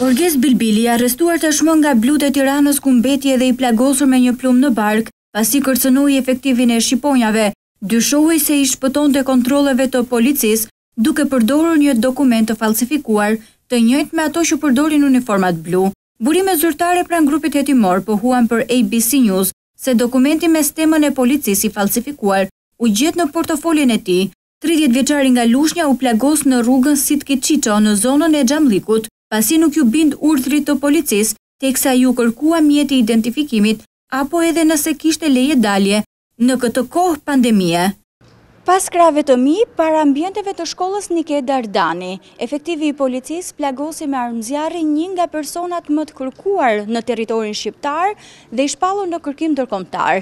Orges Bilbili i arrestuar tashmë nga blutë e Tiranës ku mbeti edhe i plagosur me një plumb në bark, pasi kërcënoi efektivin e shqiponjave, dyshohej se i shpëtonte kontrolleve të policisë duke përdorur një dokument të fallsifikuar, të njëjtë me ato që përdorin uniformat blu. Burimet zyrtare pranë grupit hetimor pohuan për ABC News se dokumenti me stemën e policisë i fallsifikuar u gjet në portofolin e tij. Tridhjetë vjeçari nga Lushnja u plagos në rrugën Sitki Çiço në zonën e Xhamllikut, pasi nuk iu bind urdhrit të policisë, teksa iu kërkua mjeti i identifikimit apo edhe nëse kishte leje dalje në këtë kohë pandemie. Pas krahëve të mi, para ambienteve të shkollës Nike Dardani, efektivi i policisë plagosi me armë zjarri një nga personat më të kërkuar në territorin shqiptar dhe i shpallur në kërkim ndërkombëtar.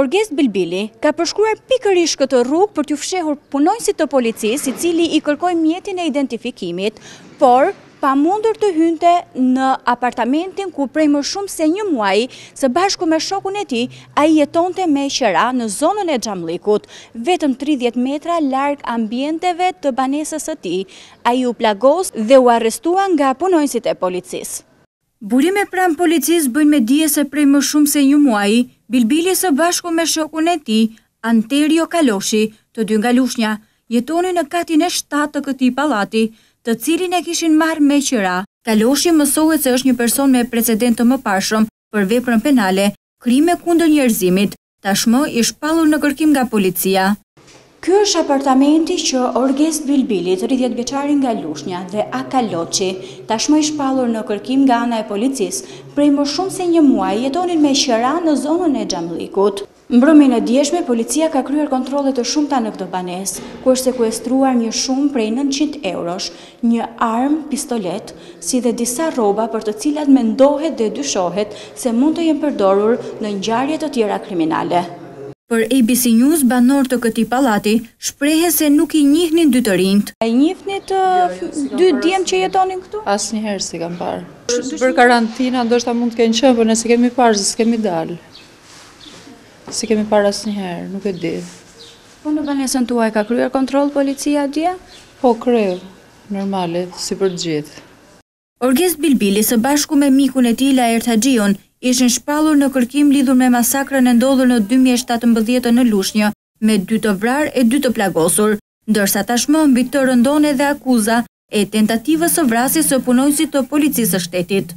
Orgest Bilbili ka përshkruar pikërisht këtë rrugë për t'iu fshehur punonjësit të policisë i cili i kërkoi mjetin e identifikimit, por pa mundur të hynte në apartamentin ku prej më shumë se një muaji, së bashku me shokun e tij, ai jetonte me qera në zonën e Xhamllikut, vetëm tridhjetë metra larg ambienteve të banesës së tij. Ai u plagos dhe u arrestua nga punonjësit e policisë. Burime pranë policisë bëjnë me dije se prej më shumë se një muaji, Bilbili së bashku me shokun e tij, Anterio Kaloshi, të dy nga Lushnja, jetonin në katin e shtatë të këtij pallati, të cilin e kishin marrë me qira. Kaloshi mësohet se është një person me precedentë të mëparshëm për veprën penale Krime kundër njerëzimit, tashmë i shpallur në kërkim nga policia. Ky është apartamenti që Orges Bilbili, tridhjetë vjeçari nga Lushnja dhe A. Kaloshi, tashmë i shpallur në kërkim nga ana e policisë, prej më shumë se një muaji jetonin me qira në zonën e Xhamllikut. Mbrëmjen e djeshme policia ka kryer kontrolle të shumta në këtë banesë, ku është sekuestruar një shumë prej nëntëqind eurosh, një armë pistoletë, si dhe disa rroba për të cilat mendohet dhe dyshohet se mund të jenë përdorur në ngjarje të tjera kriminale. Për ABC News banorë të këtij pallati shprehen se nuk i njihnin dy të rinjtë. A i njihnit dy djem që jetonin këtu? Asnjëherë s'i kam parë. Për karantina, ndoshta mund të kenë qenë, por ne s'i kemi parë se s'kemi dalë. S'i kemi parë asnjëherë, nuk e di. Po në banesën tuaj ka kryer kontroll policia dje? Po kreu, normalisht, si për gjithë. Orgest Bilbili së bashku me mikun e tij Laert Haxhiun, ishin shpallur në kërkim lidhur me masakrën e ndodhur në dy mijë e shtatëmbëdhjetë në Lushnjë, me dy të vrarë e dy të plagosur, ndërsa tashmë mbi të rëndon edhe akuza e tentativës së vrasjes së punonjësit të Policisë së Shtetit.